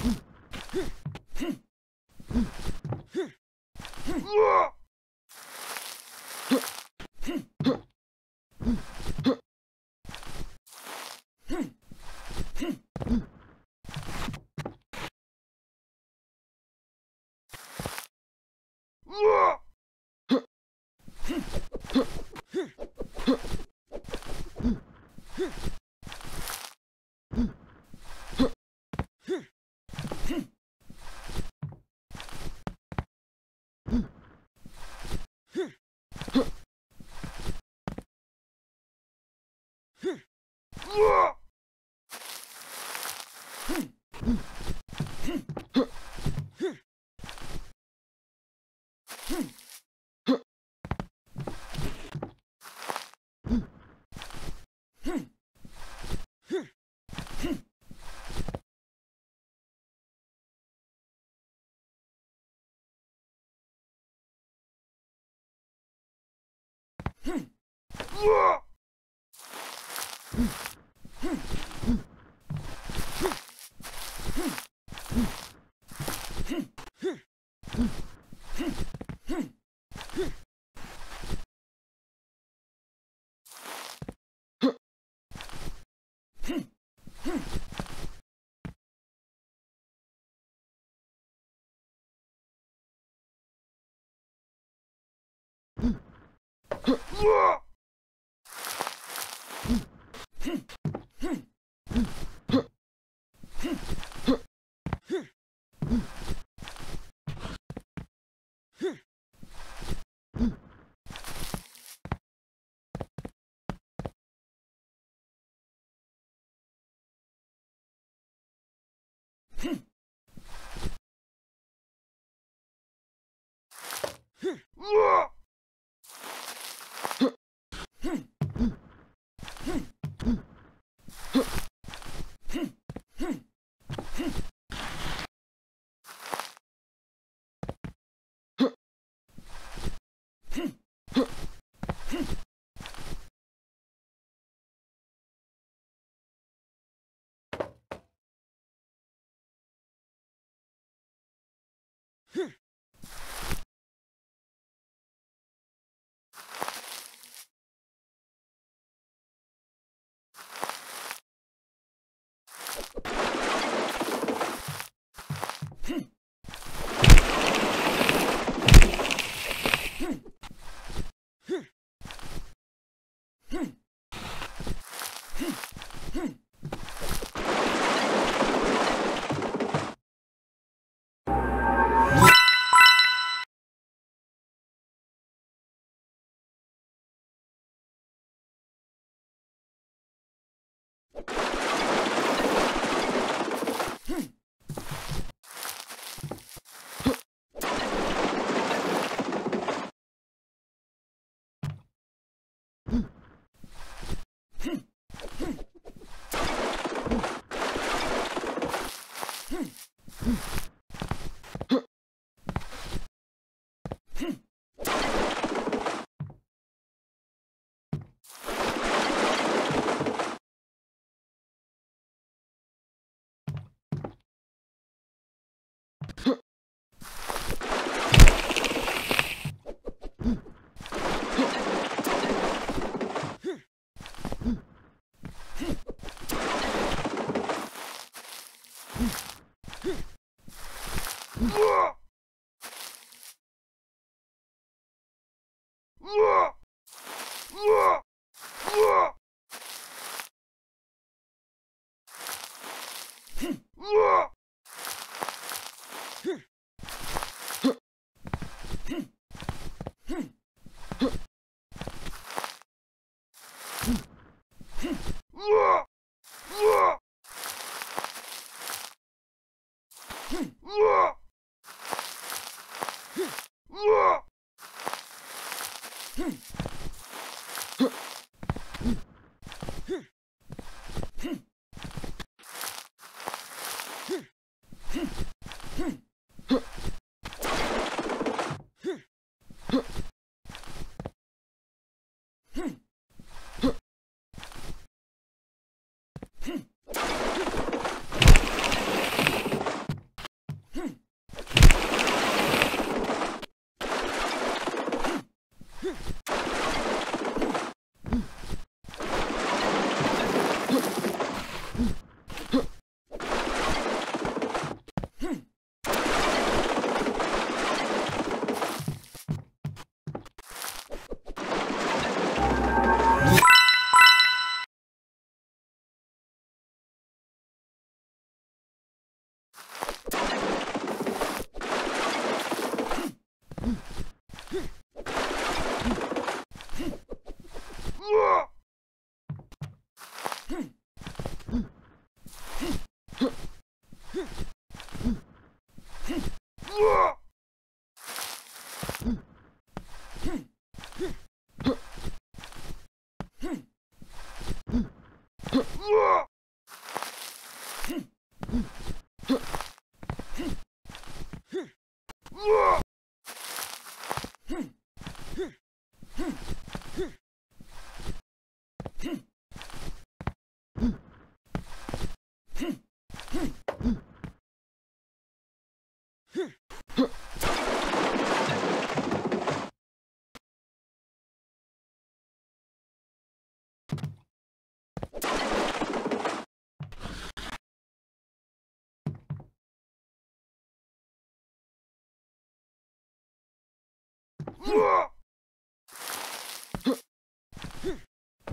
うわっ Hmm. Whoa! Huh. Whoa! Whoa! Whoa!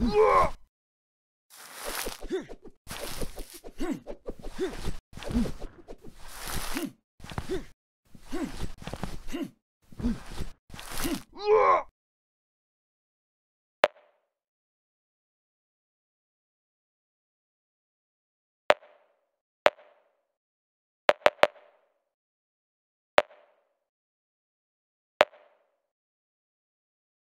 Whoa! Hmph!